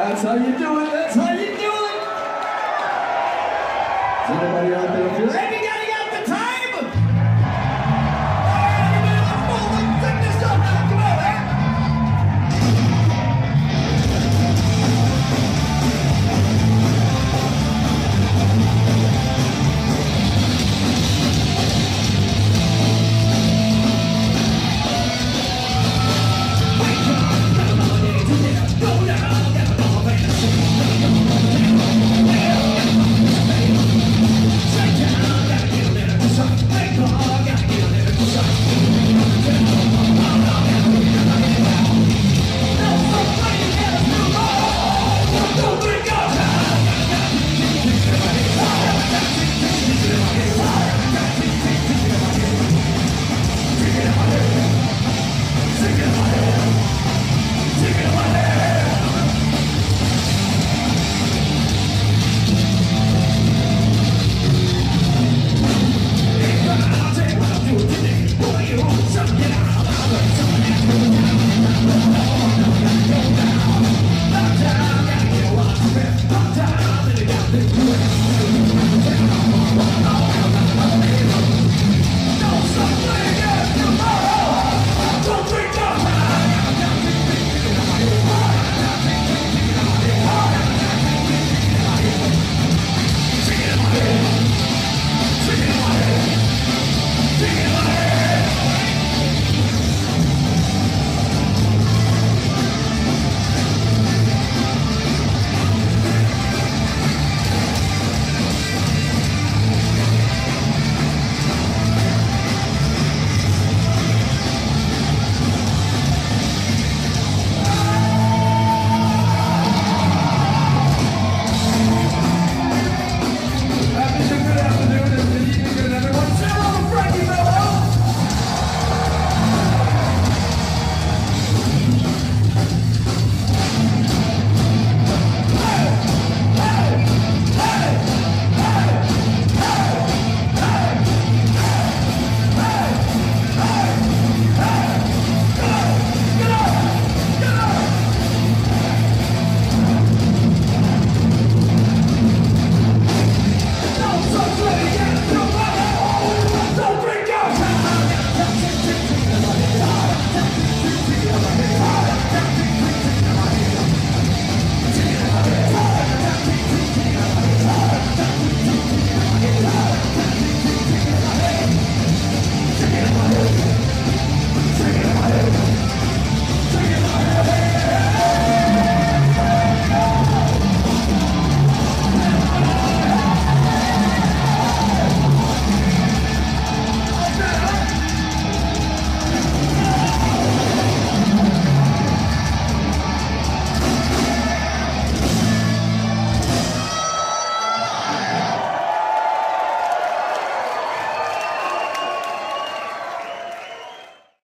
That's how you do it. That's how you do it. Does anybody out there feel anybody got the time?